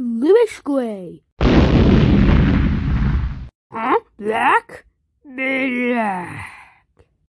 Lewis Gray. Huh? Black? Black.